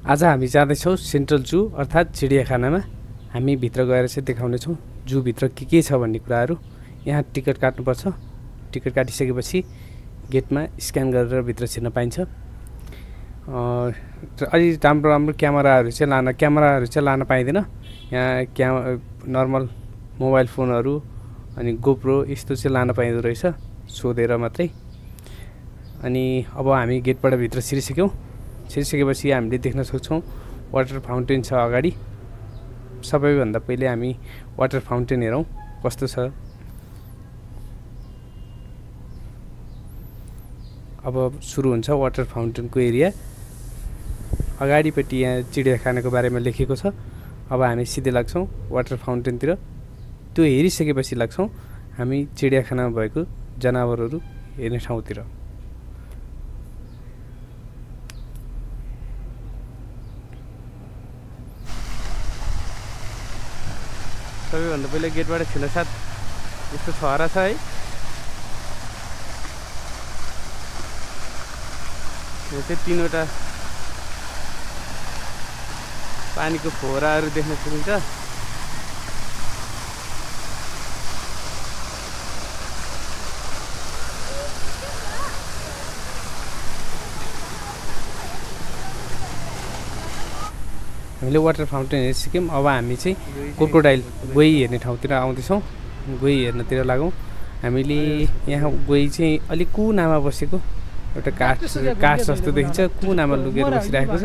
आज हामी जाँदैछौँ सेन्ट्रल जू अर्थात् चिडियाखानामा। हामी भित्र गएर चाहिँ देखाउनेछौँ जूभित्र के के छ भन्ने कुराहरू। यहाँ टिकट काट्नुपर्छ। टिकट काटिसकेपछि गेटमा स्क्यान गरेर भित्र छिर्न पाइन्छ। अलि राम्रो राम्रो क्यामेराहरू चाहिँ लान क्यामेराहरू चाहिँ लान पाइँदैन। यहाँ क्या नर्मल मोबाइल फोनहरू अनि गोप्रो यस्तो चाहिँ लान पाइँदो रहेछ। सोधेर मात्रै। अनि अब हामी गेटबाट भित्र छिरिसक्यौँ। छिरिसकेपछि हामीले देख्न सक्छौँ वाटर फाउन्टेन छ अगाडि। सबैभन्दा पहिले हामी वाटर फाउन्टेन हेरौँ कस्तो छ? अब सुरु हुन्छ वाटर फाउन्टेनको एरिया अगाडिपट्टि यहाँ चिडियाखानाको बारेमा लेखेको छ। अब हामी सिधै लाग्छौँ वाटर फाउन्टेनतिर त्यो हेरिसकेपछि लाग्छौँ हामी चिडियाखानामा भएको जनावरहरू हेर्ने ठाउँतिर। सबैभन्दा पहिले गेटबाट छिर्न साथ यस्तो छहरा छ है यो चाहिँ तिनवटा पानीको फोहराहरू देख्न सकिन्छ हामीले वाटर फाउन्टेन हेरिसक्यौँ। अब हामी चाहिँ क्रोकोडाइल गोही हेर्ने ठाउँतिर आउँदैछौँ। गोही हेर्नतिर लागौँ। हामीले यहाँ गोही चाहिँ अलिक कुनामा बसेको एउटा काठ काठ जस्तो देखिन्छ। कुनामा लुकेर बसिरहेको छ।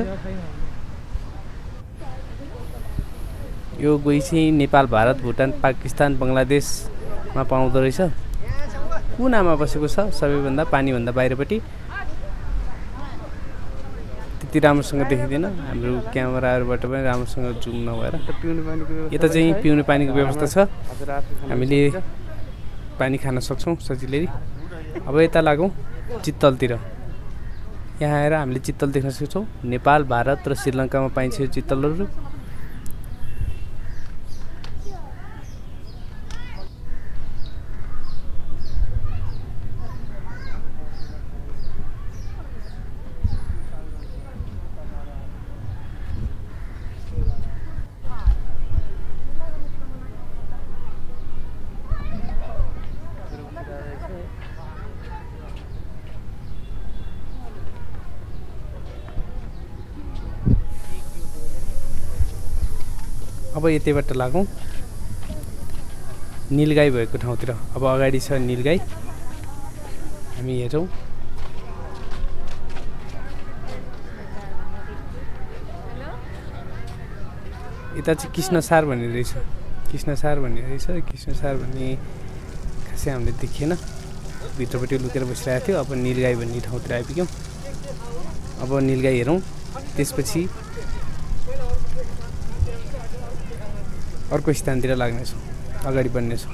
यो गोही चाहिँ नेपाल भारत भुटान पाकिस्तान बङ्गलादेशमा पाउँदो रहेछ। कुनामा बसेको छ? सबैभन्दा पानीभन्दा बाहिरपट्टि। त्यति राम्रोसँग देखिँदैन। हाम्रो क्यामेराहरूबाट पनि राम्रोसँग जुम नभएर। यता चाहिँ पिउने पानीको व्यवस्था छ। हामीले पानी खान सक्छौँ सजिलै। अब यता लागौँ चित्तलतिर। यहाँ आएर हामीले चित्तल देख्न सक्छौँ। नेपाल भारत र श्रीलङ्कामा पाइन्छ यो चित्तलहरू। अब यतैबाट लागौँ। निलगाई भएको ठाउँतिर। अब अगाडि छ निलगाई। हामी हेरौँ। यता चाहिँ कृष्णसार भन्ने रहेछ। कृष्णसार भन्ने रहेछ। कृष्णसार भन्ने खासै हामीले देखिएन। भित्रपट्टि लुकेर बसिरहेको थियो। अब निलगाई भन्ने ठाउँतिर आइपुग्यौँ। अब निलगाई हेरौँ। त्यसपछि अर्को स्थानतिर लाग्नेछौँ अगाडि बढ्नेछौँ।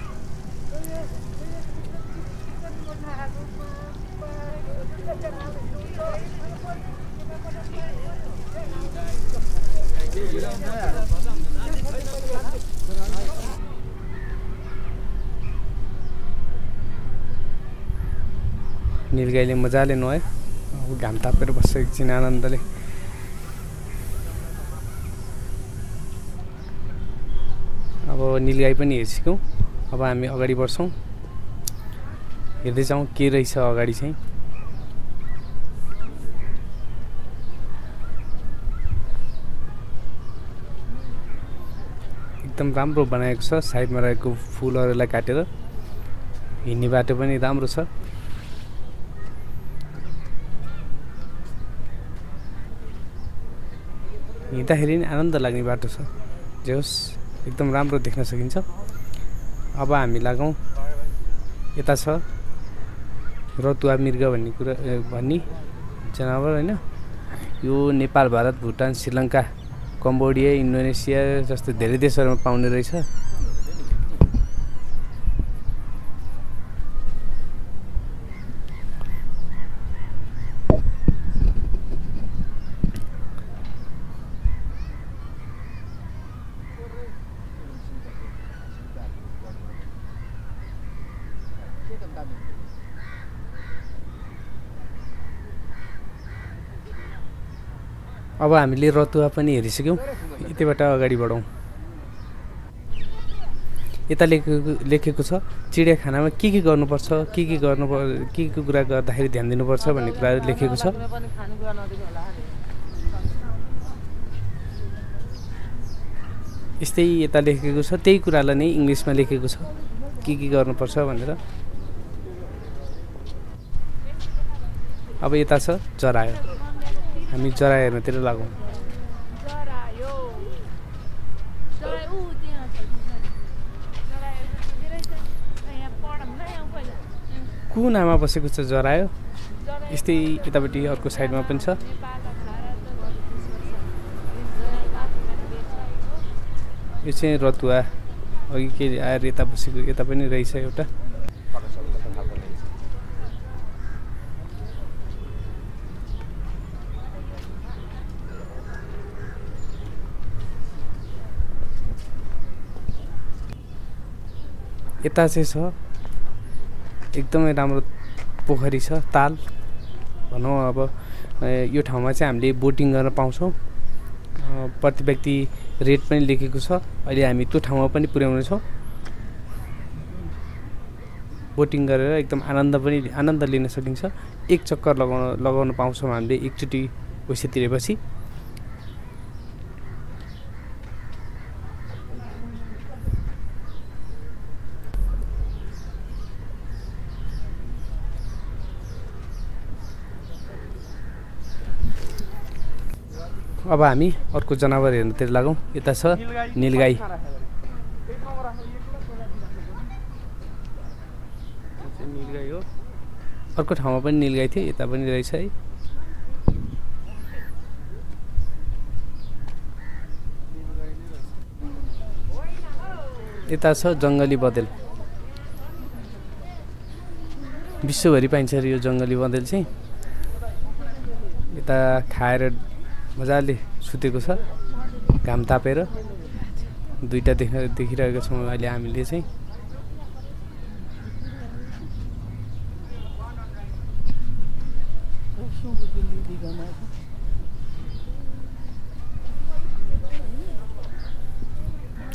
निलगाईले मजाले नुहायो घाम तापेर बस्छ एकछिन आनन्दले अब निलगाई पनि हेर्छौँ अब हामी अगाडि बढ्छौँ। हेर्दै जाउँ के रहेछ अगाडि चाहिँ। एकदम राम्रो बनाएको छ। साइडमा रहेको फुलहरूलाई काटेर हिँड्ने बाटो पनि राम्रो छ। हिँड्दाखेरि नि आनन्द लाग्ने बाटो छ। जे होस् एकदम राम्रो देख्न सकिन्छ। अब हामी लागौँ। यता छ। रतुवा मृग भन्ने कुरा भन्ने जनावर होइन। यो नेपाल भारत भुटान श्रीलङ्का कम्बोडिया इन्डोनेसिया जस्तो धेरै देशहरूमा पाउने रहेछ। अब हामीले रतुवा पनि हेरिसक्यौँ। यतिबाट अगाडि बढौँ। यता लेखेको लेखेको छ चिडियाखानामा के के गर्नुपर्छ के के गर्नु के के कुरा गर्दाखेरि ध्यान दिनुपर्छ भन्ने कुरा लेखेको छ। यस्तै यता लेखेको छ त्यही कुरालाई नै इङ्ग्लिसमा लेखेको छ के के गर्नुपर्छ भनेर। अब यता छ जरायो। हामी जरा हेर्नतिर लागौँ। जरायो। जरायो कुनामा बसेको छ जरायो? जरा यस्तै यतापट्टि अर्को साइडमा पनि छ। यो चाहिँ रतुवा। अघि के आएर यता बसेको यता पनि रहेछ एउटा। यता चाहिँ छ। एकदमै राम्रो पोखरी छ ताल। भनौँ अब यो ठाउँमा चाहिँ हामीले बोटिङ गर्न पाउँछौँ। प्रति व्यक्ति रेट पनि लेखेको छ। अहिले हामी त्यो ठाउँमा पनि पुर्याउनेछौँ। बोटिङ गरेर एकदम आनन्द पनि आनन्द लिन सकिन्छ। एक चक्कर लगाउन लगाउन पाउँछौँ हामीले एकचोटि पैसा अब हामी अर्को जनावर हेर्नुतिर लागौँ। यता छ निलगाई। निलगाई हो। अर्को ठाउँमा पनि निलगाई थियो यता पनि रहेछ है। यता छ जङ्गली बँदेल। विश्वभरि पाइन्छ अरे यो जङ्गली बँदेल चाहिँ। यता खाएर मजाले सुतेको छ। घाम तापेर। दुइटा देख देखिरहेको छौँ अहिले हामीले चाहिँ।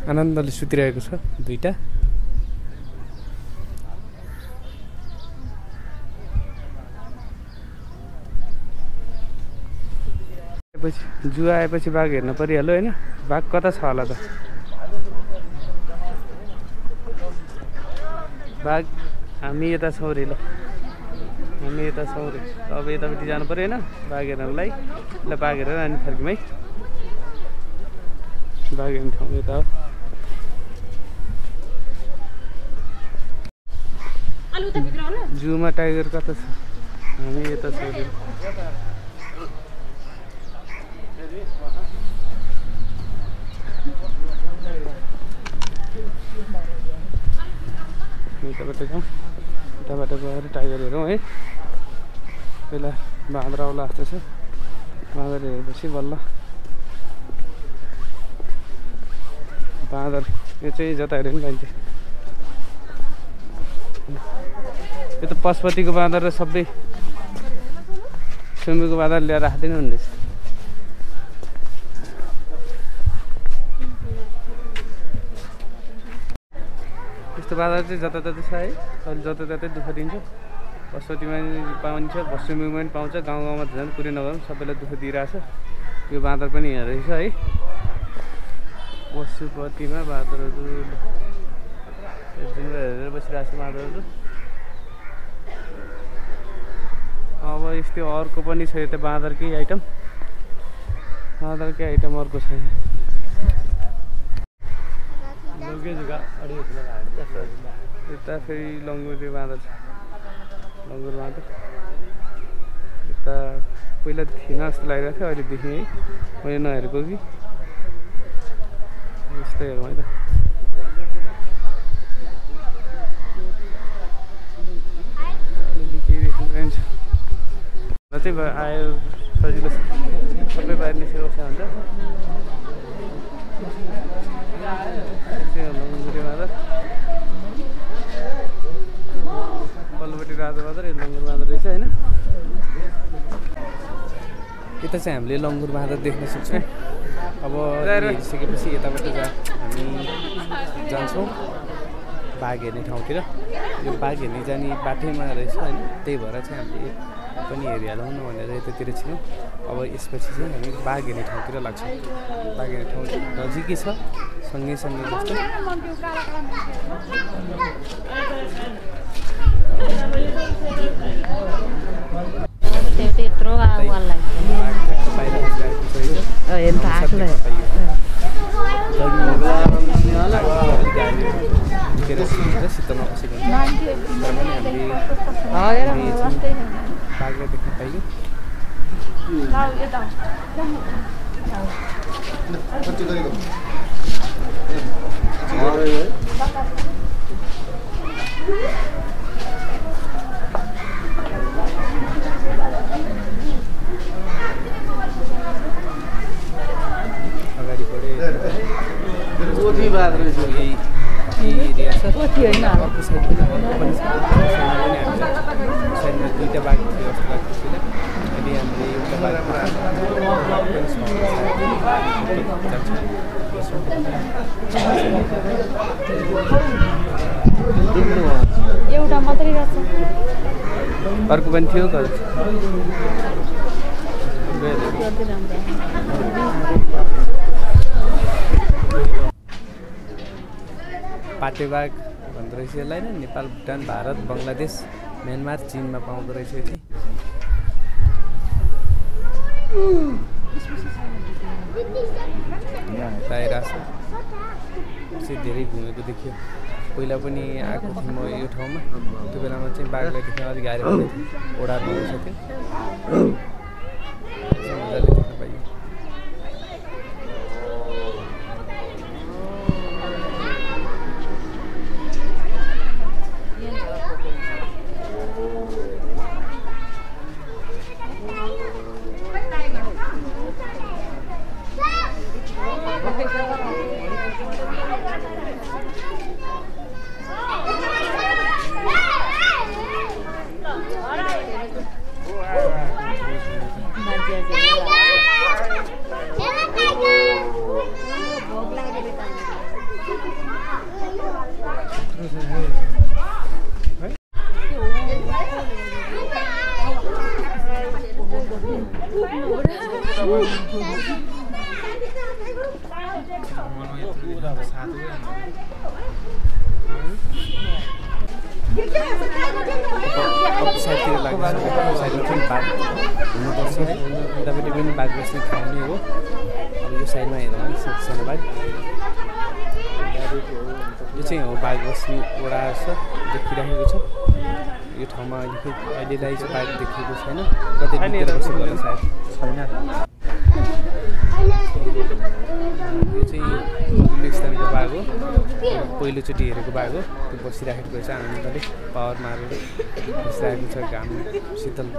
आनन्दले सुतिरहेको छ दुइटा पछि जू आएपछि बाघ हेर्नु परिहाल्यो होइन? बाघ कता छ होला त? बाघ हामी यता छौँ अरे ल। हामी यता छौँ अरे अब यतापट्टि जानु पऱ्यो होइन? बाघ हेर्नलाई। ल बाघ हेरेर अनि फर्क्यौँ है बाघ हेर्ने ठाउँ यता हो। जूमा टाइगर कता छ? हामी यता छौँ अरे यताबाट जाउँ यताबाट गएर टाइगर हेरौँ है। पहिला बाँदर आउला जस्तो छ। बाँदर हेरेपछि बल्ल। बाँदर यो चाहिँ जता हेऱ्यो पनि पाइन्छ यो त पशुपतिको बाँदर र सबै सुम्बीको बाँदर ल्याएर राख्दैन हुँदैछ। बाँदर चाहिँ जताततै छ है अहिले जताततै दुःख दिन्छ पशुपतिमा पाइन्छ भस्युमीमा पनि पाउँछ गाउँ गाउँमा झन् कुरै नगरौँ सबैलाई दुःख दिइरहेछ यो बाँदर पनि यहाँ रहेछ है पशुपतिमा बाँदरहरू हेरेर बसिरहेको छ बाँदरहरू अब यस्तै अर्को पनि छ यता बाँदरकै आइटम बाँदरकै आइटम अर्को छ यता फेरि लङ्गुरे बाँदर छ लङ्गुर बाँदर यता पहिला थिएन जस्तो लागिरहेको थियो अहिले देखेँ है। मैले नहेरेको कि? यस्तै हेरौँ है त। आयो सजिलो छ। सबै बाहिर निस्केर बस्यो भने चाहिँ लङ्गुरे बाँदर पल्लोपट्टि रातो बाँदर यो लङ्गुर बाँदर रहेछ होइन यता चाहिँ हामीले लङ्गुर बाँदर देख्न सक्छौँ। अब हेरिसकेपछि यताबाट जा। हामी जान्छौँ बाघ हेर्ने ठाउँतिर। यो बाघ हेर्ने जाने बाटैमा रहेछ होइन? त्यही भएर चाहिँ हामीले पनि हेरिहालौँ न भनेर यतातिर छियौँ अब यसपछि चाहिँ हामी बाघ हेर्ने ठाउँतिर लाग्छौँ बाघ हेर्ने ठाउँ नजिकै छ सँगै सँगै जस्तो छ शीतलमा। बाघलाई देख्न पाइयो। अगाडि यही यही एरिया छ पोथी होइन अर्को साइड पनि अर्को पनि छ साइडमा पनि हामी साइडमा दुईवटा थियो जस्तो लाग्थ्यो पहिला अहिले हामीले एउटा। जान्छ। एउटा मात्रै रहेछ अर्को पनि थियो पाटेबाघ भन्दो रहेछ यसलाई होइन नेपाल भुटान भारत बङ्गलादेश म्यानमार चिनमा पाउँदो रहेछ यो चाहिँ धेरै घुमेको देखियो। पहिला पनि आएको थिएँ म यो ठाउँमा। त्यो बेलामा चाहिँ बाघलाई देख्न अलिक गाह्रो भएको थियो ओडार्नु सक्यो मजाले देख्न पाइयो मान्छे अर्को साइडतिर लाग्छ अर्को साइडमा पनि बाघ हुनुपर्छ है यतापट्टि पनि बाघ बस्ने ठाउँ नै हो अब यो साइडमा हेरौँ है सानो सानो बाघ यो चाहिँ हो बाघ बस्ने वडा छ देखिरहेको छ यो ठाउँमा अहिले चाहिँ बाघ देखिएको छैन कतै सायद? छैन। यो चाहिँ गुलिस्तानको बाघ हो। पहिलोचोटि हेरेको बाघ हो। त्यो बसिराखेको रहेछ आनन्दले। पावर मारेर बसिरहेको छ घाम शीतलमा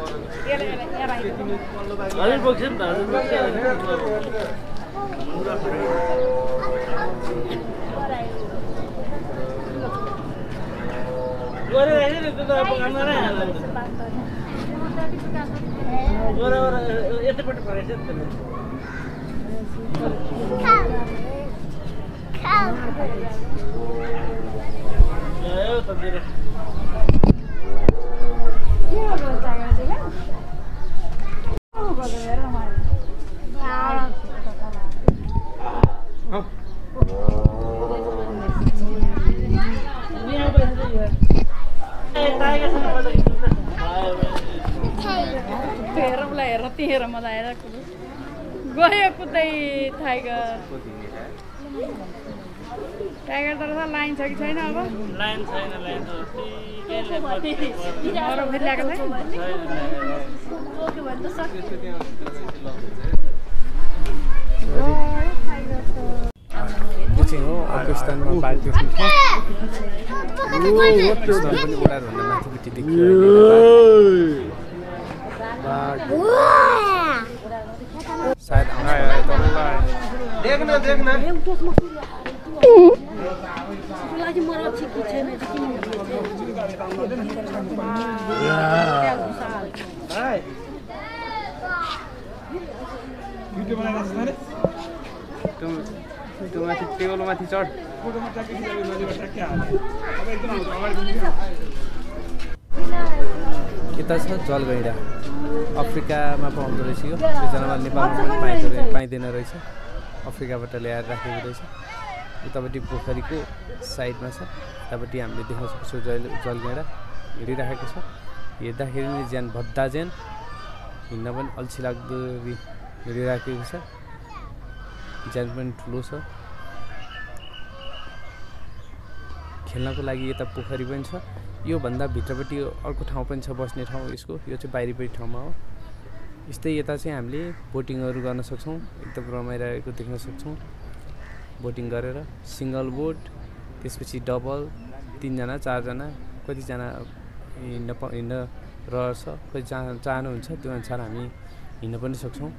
हजुर बोक्छ नि त गएर यतापट्टि फर्केछ नि त ल्यायो त मेरो यहाँ बसेर यो ए टाइगर सँग बसेको हेरौँला हेर त्यहीँ हेर मजा आइरहेको गयो कुद्दै टाइगर टाइगर त रहेछ लाइन छ कि छैन अब लाइन छैन लाइन चाहिँ हो अर्को स्थानमा देख्नु माथिपट्टि देखियो अहिले बाघ सायद आउँछ होला तल। त्यो त्यो माथि टेबल माथि चढ यता छ जलगैँडा। अफ्रिकामा पाउँदो रहेछ यो। जनावर नेपालमा पनि पाइँदो पाइँदैन रहेछ। अफ्रिकाबाट ल्याएर राखेको रहेछ। उतापट्टि पोखरीको साइडमा छ। उतापट्टि हामीले देख्न सक्छौँ जल जलगैँडा हिँडिराखेको छ। हेर्दाखेरि नै ज्यान भद्दा ज्यान हिँड्न पनि अल्छी लाग्दो हिँडिराखेको छ। ज्यान पनि ठुलो छ। खेल्नको लागि यता पोखरी पनि छ। योभन्दा भित्रपट्टि अर्को ठाउँ पनि छ बस्ने ठाउँ यसको। यो चाहिँ बाहिरपट्टि ठाउँमा हो। यस्तै यता चाहिँ हामीले बोटिङहरू गर्न सक्छौँ एकदम रमाइरहेको देख्न सक्छौँ। बोटिङ गरेर सिङ्गल बोट त्यसपछि डबल तिनजना चारजना कतिजना हिँड्न प हिँड्न रहर छ कति चाह चाहनुहुन्छ त्यो अनुसार हामी हिँड्न पनि सक्छौँ।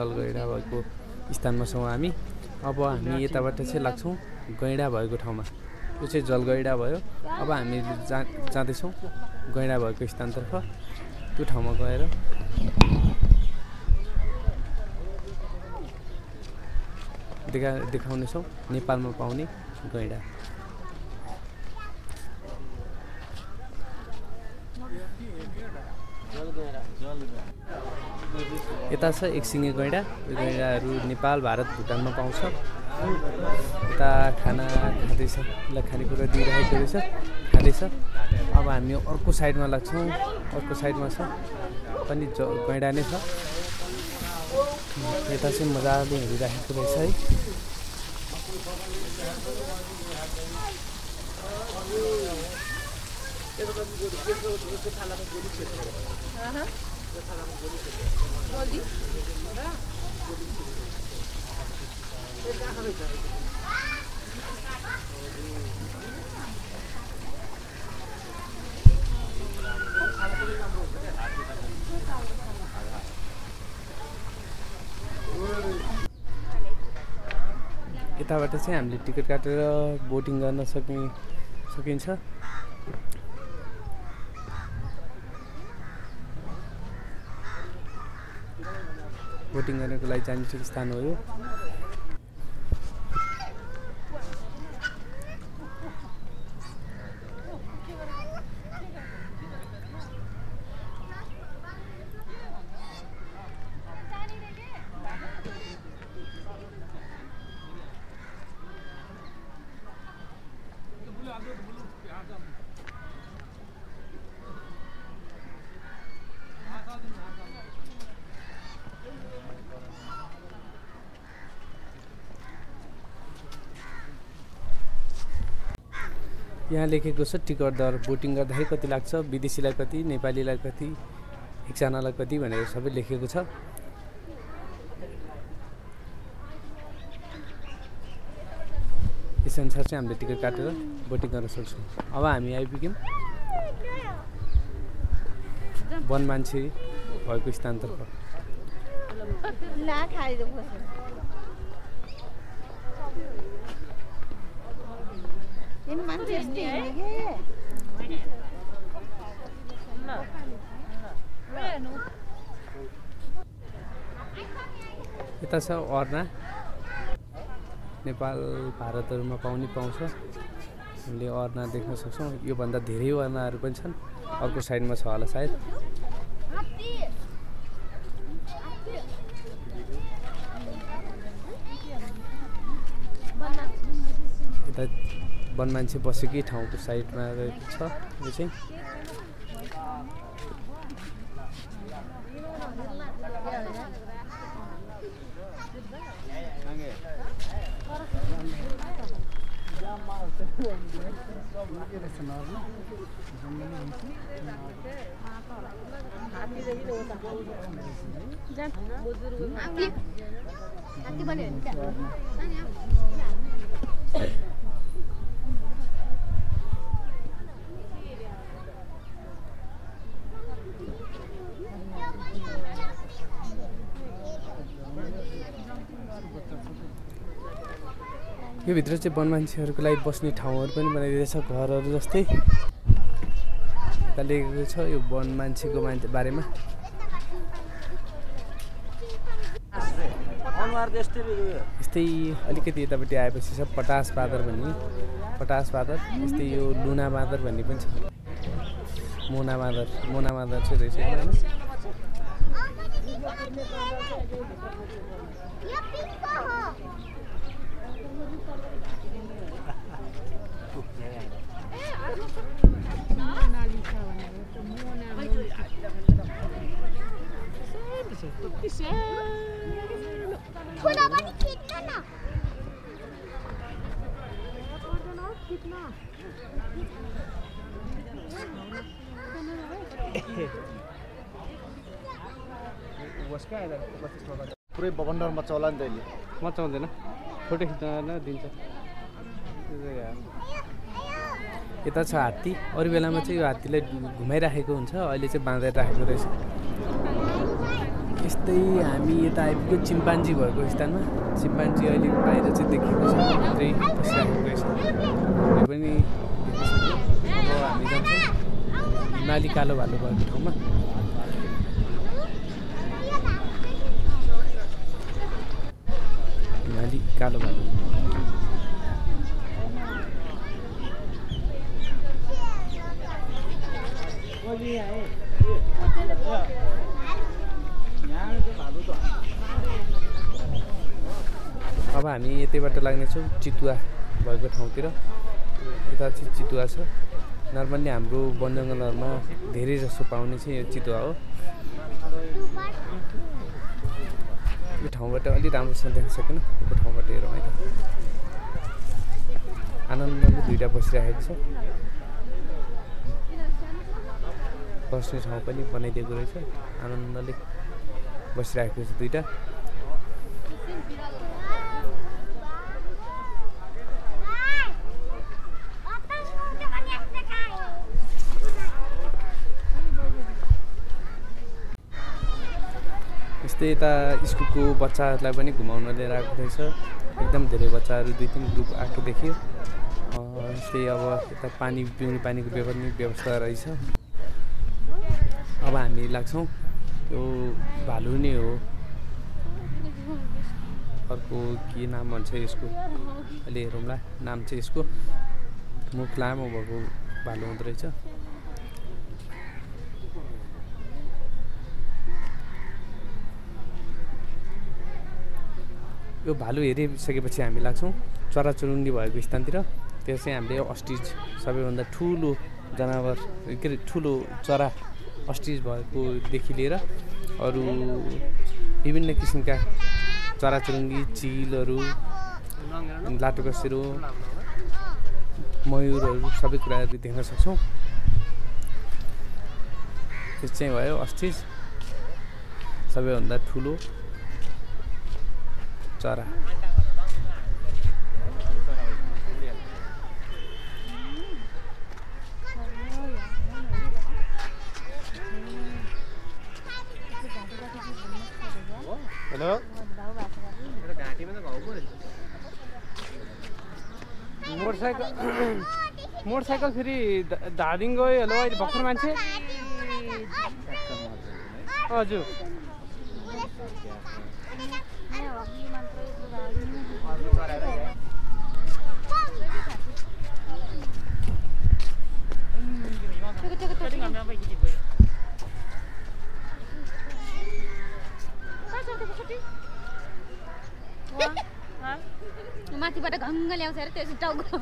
जलगैँडा भएको स्थानमा छौँ हामी। अब हामी यताबाट चाहिँ लाग्छौँ गैँडा भएको ठाउँमा। यो चाहिँ जलगैँडा भयो। अब हामी जा जाँदैछौँ गैँडा भएको स्थानतर्फ। त्यो ठाउँमा गएर देखा देखाउनेछौँ नेपालमा पाउने गैँडा। यता छ एकसिङे गैँडा यो गैँडाहरू नेपाल भारत भुटानमा पाउँछ। यता खाना खाँदैछ उसलाई खानेकुरा दिइरहेको रहेछ खाँदैछ। अब हामी अर्को साइडमा लाग्छौँ अर्को साइडमा छ। पनि ज गैँडा नै छ। यता चाहिँ मजाले हेरिराखेको रहेछ है। यताबाट चाहिँ हामीले टिकट काटेर बोटिङ गर्न सकि सकिन्छ। बोटिङ गर्नको लागि जाने ठिक स्थान हो यो। यहाँ लेखेको छ टिकट दर। बोटिङ गर्दाखेरि कति लाग्छ विदेशीलाई कति नेपालीलाई कति एकजनालाई कति भनेर सबै लेखेको छ। यसअनुसार चाहिँ हामीले टिकट काटेर बोटिङ गर्न सक्छौँ। अब हामी आइपुग्यौँ। वन मान्छे भएको स्थानतर्फ। यता छ अर्ना नेपाल भारतहरूमा पाउने पाउँछ हामीले अर्ना देख्न सक्छौँ योभन्दा धेरै अर्नाहरू पनि छन् अर्को साइडमा छ होला सायद वन मान्छे बसेकै ठाउँको साइडमा रहेको छ यो चाहिँ। यो भित्र चाहिँ वन मान्छेहरूको लागि बस्ने ठाउँहरू पनि बनाइदिएछ घरहरू जस्तै। लेखेको छ यो वन मान्छेको मान्छे बारेमा। यस्तै अलिकति यतापट्टि आएपछि छ पटास बाँदर भन्ने। पटास बाँदर यस्तै यो लुना बाँदर भन्ने पनि छ। मुना बाँदर मुना बाँदर चाहिँ रहेछ। पनि खिच्न न पुरै बबन्डरमा चला नि त अहिले मचाउँदैन फोटो खिच्न दिन्छ यता छ हात्ती अरू बेलामा चाहिँ यो हात्तीलाई घुमाइराखेको हुन्छ अहिले चाहिँ बाँधेर राखेको रहेछ यस्तै हामी यता आइपुग्यो चिम्पान्जी भएको स्थानमा। चिम्पान्जी अहिले बाहिर चाहिँ देखेको छ भित्रै बसिराखेको रहेछ। यो पनि अब हामी जान्छौँ हिमाली कालो भालु भएको ठाउँमा। हिमाली कालो भालु। अब हामी यतैबाट लाग्नेछौँ चितुवा भएको ठाउँतिर। यता चाहिँ चितुवा छ। नर्मल्ली हाम्रो वन जङ्गलहरूमा धेरै जसो पाउने चाहिँ यो चितुवा हो। यो ठाउँबाट अलिक राम्रोसँग देख्न सकेन। यो ठाउँबाट हेरौँ है त। आनन्दले दुइटा बसिराखेको छ। बस्ने ठाउँ पनि बनाइदिएको रहेछ। आनन्दले बसिराखेको छ दुइटा यस्तै यता स्कुलको बच्चाहरूलाई पनि घुमाउन लिएर आएको रहेछ। एकदम धेरै बच्चाहरू दुई तिन ग्रुप आएको देखियो। यस्तै अब यता पानी पिउने पानीको पनि व्यवस्था रहेछ। अब हामी लाग्छौँ यो भालु नै हो। अर्को के नाम भन्छ यसको? अहिले हेरौँला नाम चाहिँ यसको। मुख लामो भएको भालु हुँदो रहेछ। यो भालु हेरिसकेपछि हामी लाग्छौँ चराचुरुङ्गी भएको स्थानतिर। त्यो चाहिँ हामीले अस्टिज सबैभन्दा ठुलो जनावर के अरे ठुलो चरा अस्टिज भएकोदेखि लिएर अरू विभिन्न किसिमका चराचुरुङ्गी चिलहरू लाटोकसेरो मयुरहरू सबै कुराहरू देख्न सक्छौँ। त्यो चाहिँ भयो अस्टिज सबैभन्दा ठुलो चरा हेलो मोटरसाइकल मोटरसाइकल फेरि धादिङ गयो हेलो अहिले भर्खर मान्छे हजुर घङ्ग ल्याउँछ अरे त्यसो टाउको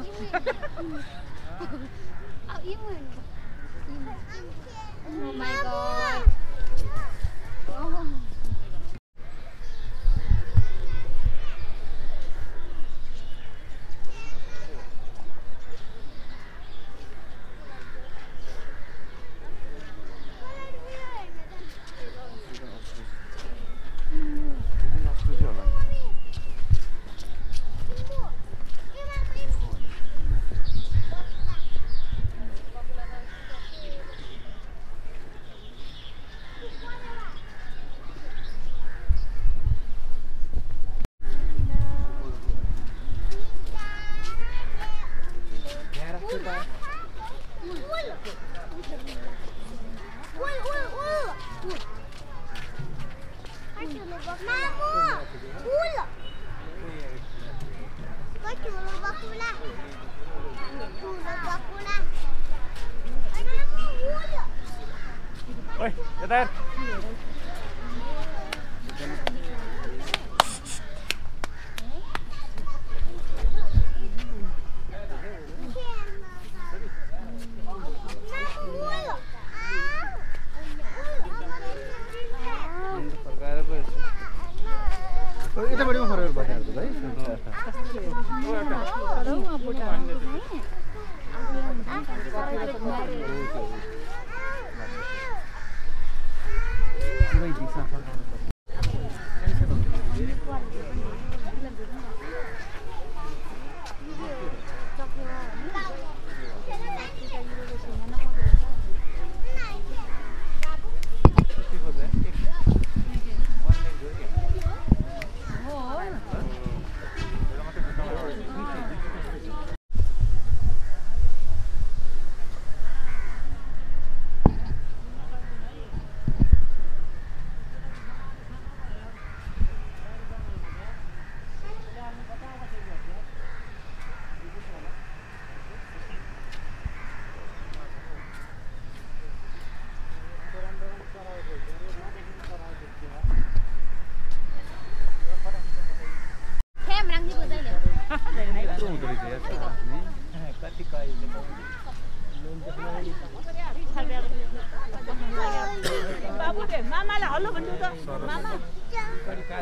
हल्लो भन्नु त मामा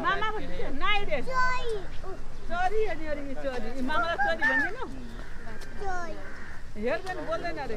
मामा भन्नु नाइ रे। चरी अनि चरी मामालाई चरी भनिदिनु? हेर्दैन बोल्दैन अरे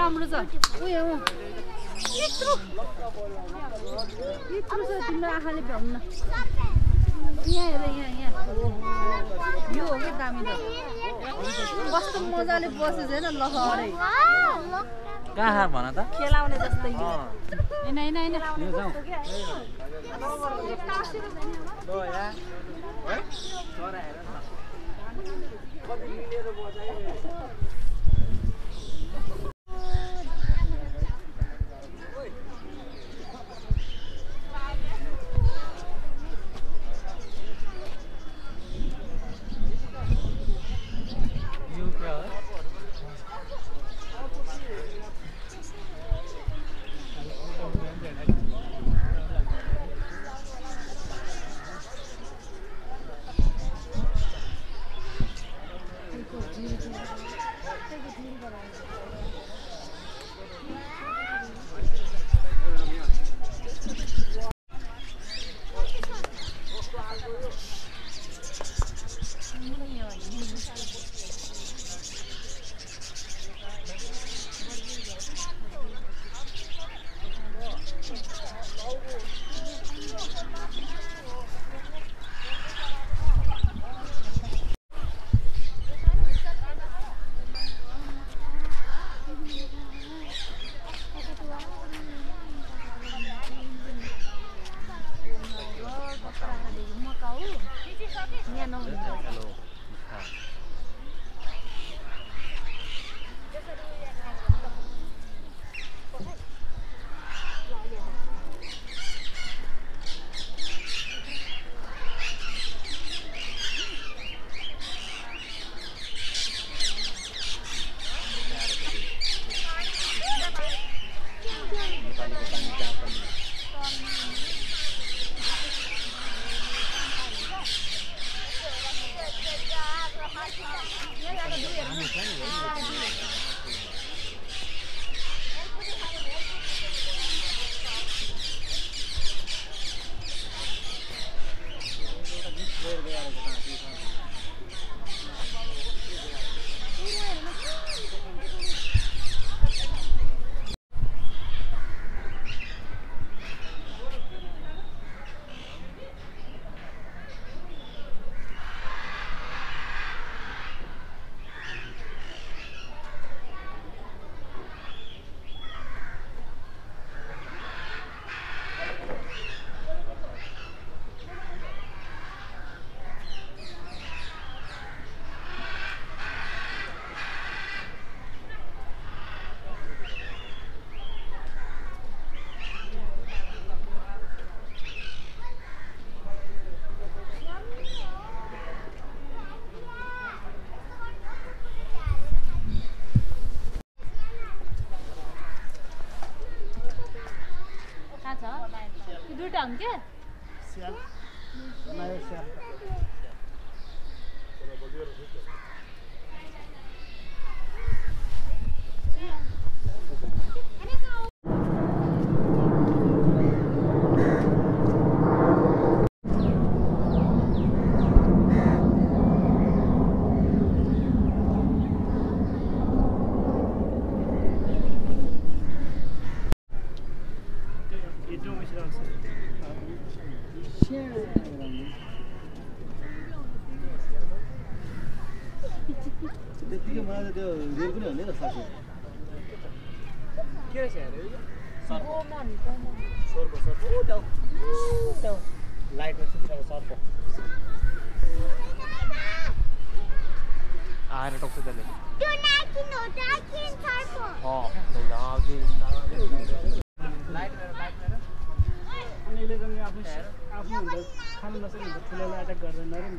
राम्रो छ। उयो यत्रो। यत्रो छ तिम्रो आँखाले भ्याउनु यहाँ हेर यहाँ यहाँ। यो हो कि दामी त कस्तो मजाले बसेछ होइन लहरै। कहाँ भन त? खेलाउने जस्तै। होइन होइन होइन। यो जाउँ छ? दुइटा हुन् के त्यतिकै मलाई त त्यो रेल पनि त साथी के रहेछ आएर टक्छ त्यसले अँ अनिले पनि आफू आफू हुँदा खानु नसक्ने ठुलोलाई एट्याक गर्दैन नि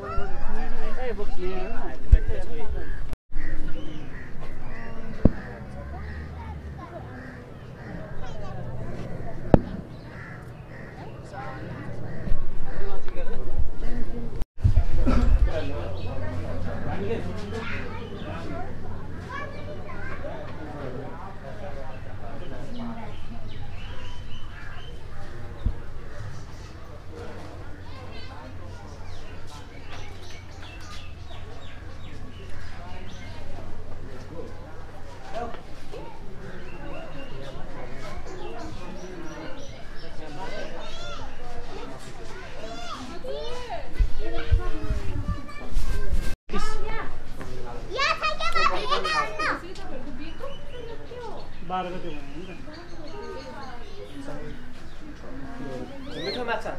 बाह्र गते भयो नि त माछा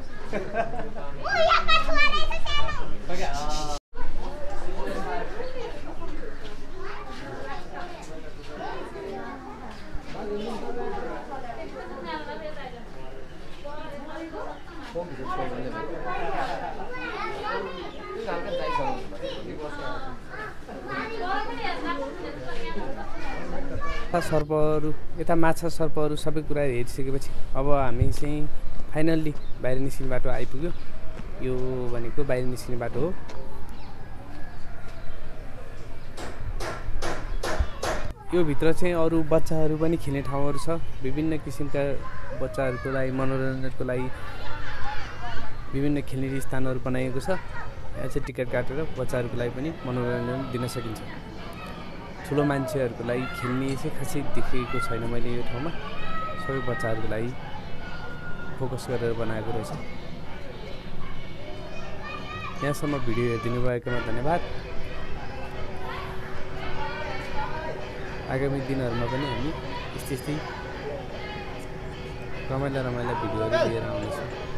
सर्पहरू यता माछा सर्पहरू सबै कुरा हेरिसकेपछि अब हामी चाहिँ फाइनल्ली बाहिर निस्किने बाटो आइपुग्यो। यो भनेको बाहिर निस्किने बाटो हो। यो भित्र चाहिँ अरू बच्चाहरू पनि खेल्ने ठाउँहरू छ। विभिन्न किसिमका बच्चाहरूको लागि मनोरञ्जनको लागि विभिन्न खेल्ने स्थानहरू बनाइएको छ। यहाँ चाहिँ टिकट काटेर बच्चाहरूको लागि पनि मनोरञ्जन दिन सकिन्छ। ठुलो मान्छेहरूको लागि खेल्ने चाहिँ खासै देखेको छैन मैले यो ठाउँमा। सबै बच्चाहरूको लागि फोकस गरेर बनाएको रहेछ। यहाँसम्म भिडियो हेरिदिनु भएकोमा धन्यवाद। आगामी दिनहरूमा पनि हामी यस्तै यस्तै रमाइला रमाइला भिडियोहरू लिएर आउनेछौँ।